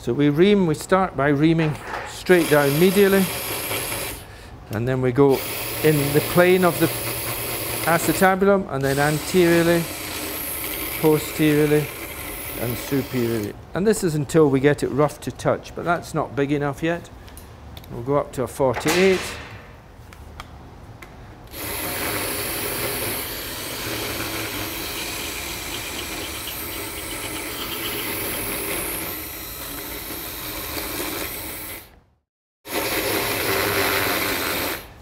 So we ream, we start by reaming straight down medially, and then we go in the plane of the acetabulum, and then anteriorly, posteriorly, and superiorly. And this is until we get it rough to touch, but that's not big enough yet. We'll go up to a 48.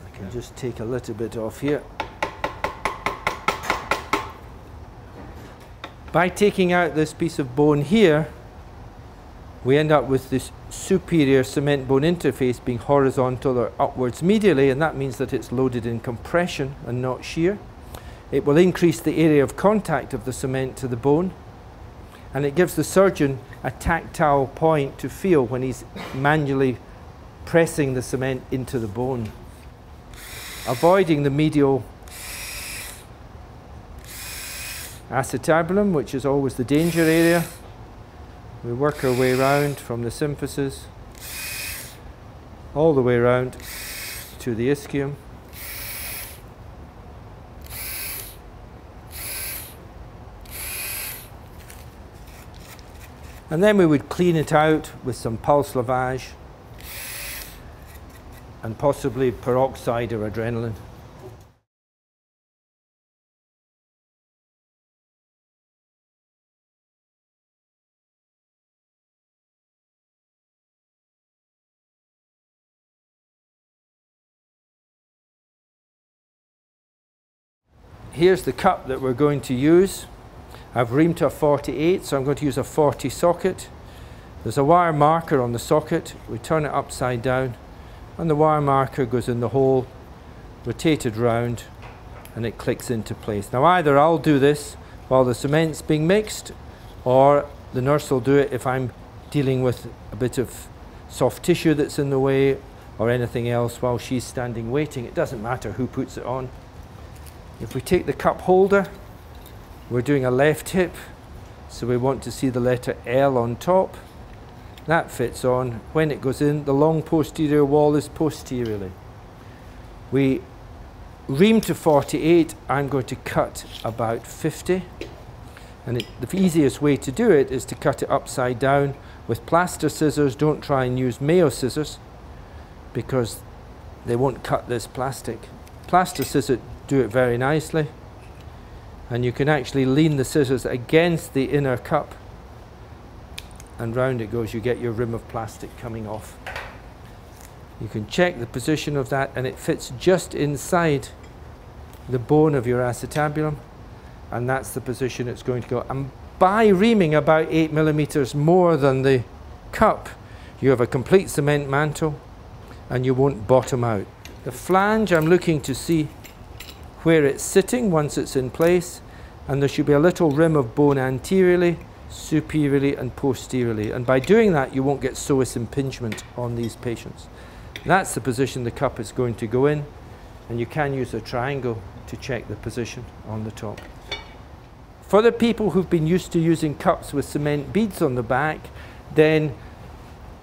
I can just take a little bit off here. By taking out this piece of bone here, we end up with this superior cement bone interface being horizontal or upwards medially, and that means that it's loaded in compression and not shear. It will increase the area of contact of the cement to the bone, and it gives the surgeon a tactile point to feel when he's manually pressing the cement into the bone, avoiding the medial acetabulum, which is always the danger area. We work our way around from the symphysis all the way around to the ischium. And then we would clean it out with some pulse lavage and possibly peroxide or adrenaline. here's the cup that we're going to use. I've reamed to a 48, so I'm going to use a 40 socket. There's a wire marker on the socket. We turn it upside down, and the wire marker goes in the hole, rotated round, and it clicks into place. Now either I'll do this while the cement's being mixed, or the nurse will do it if I'm dealing with a bit of soft tissue that's in the way, or anything else while she's standing waiting. It doesn't matter who puts it on. If we take the cup holder, we're doing a left hip, so we want to see the letter L on top. That fits on. When it goes in, the long posterior wall is posteriorly. We ream to 48, I'm going to cut about 50. And it, the easiest way to do it is to cut it upside down with plaster scissors. Don't try and use Mayo scissors because they won't cut this plastic. Plaster scissors do it very nicely. And you can actually lean the scissors against the inner cup and round it goes. You get your rim of plastic coming off. You can check the position of that and it fits just inside the bone of your acetabulum and that's the position it's going to go. And by reaming about 8 millimeters more than the cup, you have a complete cement mantle and you won't bottom out. The flange I'm looking to see where it's sitting once it's in place and there should be a little rim of bone anteriorly, superiorly and posteriorly and by doing that you won't get psoas impingement on these patients. That's the position the cup is going to go in and you can use a triangle to check the position on the top. For the people who've been used to using cups with cement beads on the back, then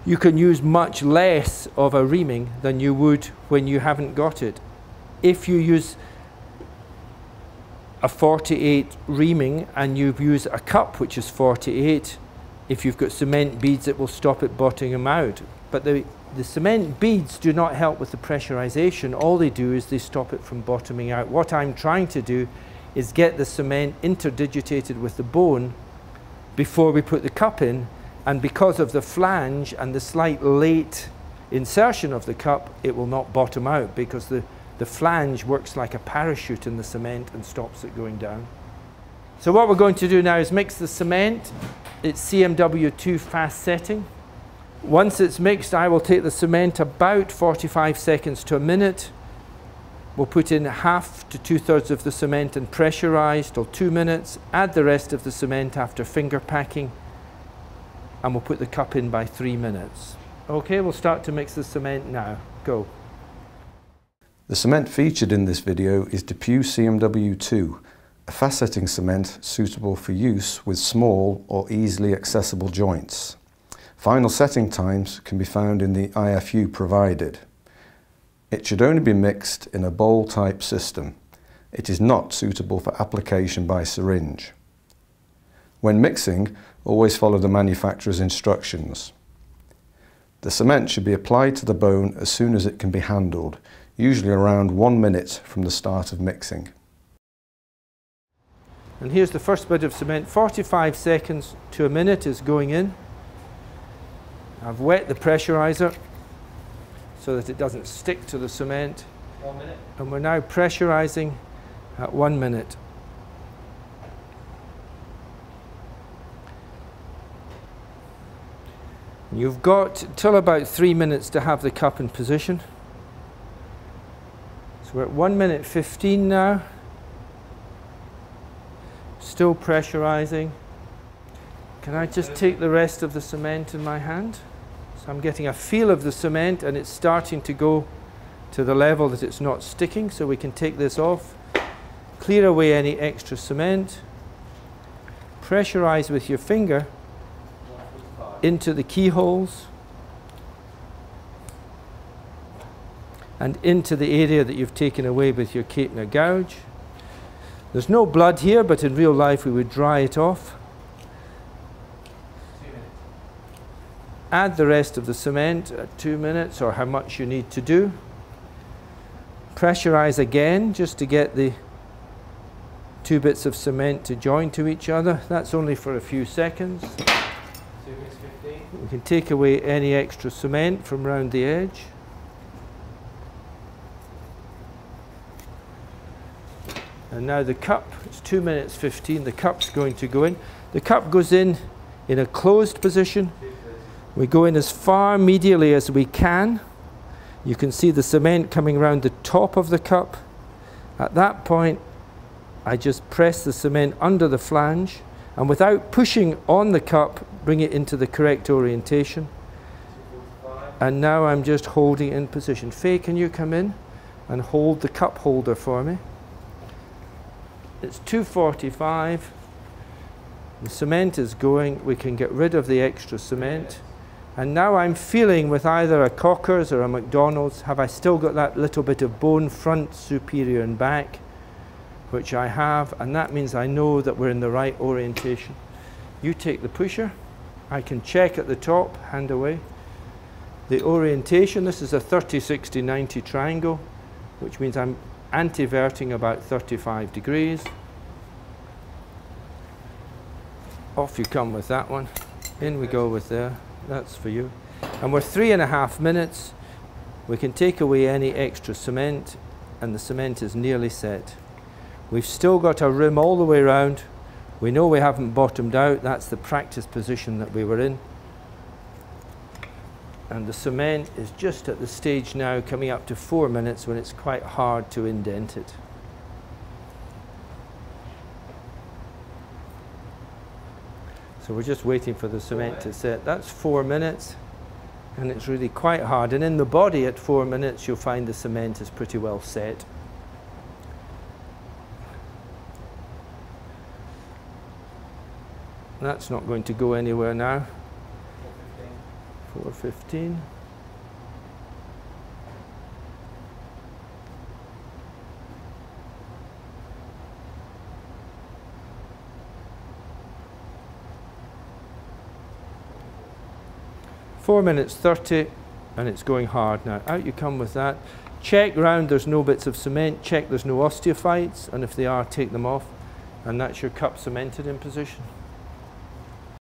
you can use much less of a reaming than you would when you haven't got it. If you use a 48 reaming and you use a cup which is 48, if you've got cement beads it will stop it bottoming them out. But the, the cement beads do not help with the pressurization. All they do is they stop it from bottoming out. What I'm trying to do is get the cement interdigitated with the bone before we put the cup in. And because of the flange and the slight late insertion of the cup, it will not bottom out because the the flange works like a parachute in the cement and stops it going down. So what we're going to do now is mix the cement. It's CMW2 fast setting. Once it's mixed, I will take the cement about 45 seconds to a minute. We'll put in half to two-thirds of the cement and pressurize till two minutes. Add the rest of the cement after finger packing. And we'll put the cup in by three minutes. Okay, we'll start to mix the cement now. Go. The cement featured in this video is DePuy CMW2, a fast setting cement suitable for use with small or easily accessible joints. Final setting times can be found in the IFU provided. It should only be mixed in a bowl type system. It is not suitable for application by syringe. When mixing, always follow the manufacturer's instructions. The cement should be applied to the bone as soon as it can be handled, usually around one minute from the start of mixing. And here's the first bit of cement. 45 seconds to a minute is going in. I've wet the pressurizer so that it doesn't stick to the cement. One minute. And we're now pressurizing at one minute. You've got till about three minutes to have the cup in position. So we're at one minute 15 now. Still pressurizing. Can I just take the rest of the cement in my hand? So I'm getting a feel of the cement and it's starting to go to the level that it's not sticking. So we can take this off, clear away any extra cement, pressurize with your finger into the keyholes and into the area that you've taken away with your Capener gouge. There's no blood here, but in real life we would dry it off. Add the rest of the cement at two minutes or how much you need to do. Pressurize again just to get the two bits of cement to join to each other. That's only for a few seconds. We can take away any extra cement from round the edge. And now the cup, it's 2 minutes 15, the cup's going to go in. The cup goes in in a closed position. We go in as far medially as we can. You can see the cement coming around the top of the cup. At that point, I just press the cement under the flange and without pushing on the cup, bring it into the correct orientation. And now I'm just holding in position. Faye, can you come in and hold the cup holder for me? It's 245. The cement is going. We can get rid of the extra cement. And now I'm feeling with either a Kochers or a McDonald's, have I still got that little bit of bone front, superior and back? which I have, and that means I know that we're in the right orientation. You take the pusher, I can check at the top, hand away. The orientation, this is a 30, 60, 90 triangle, which means I'm anteverting about 35 degrees. Off you come with that one. In we go with there. That's for you. And we're three and a half minutes. We can take away any extra cement, and the cement is nearly set. We've still got a rim all the way around. We know we haven't bottomed out. That's the practice position that we were in. And the cement is just at the stage now coming up to four minutes when it's quite hard to indent it. So we're just waiting for the cement to set. That's four minutes and it's really quite hard. And in the body at four minutes you'll find the cement is pretty well set. That's not going to go anywhere now. 415. Four minutes 30 and it's going hard now. Out you come with that. Check round there's no bits of cement. Check there's no osteophytes and if they are take them off and that's your cup cemented in position.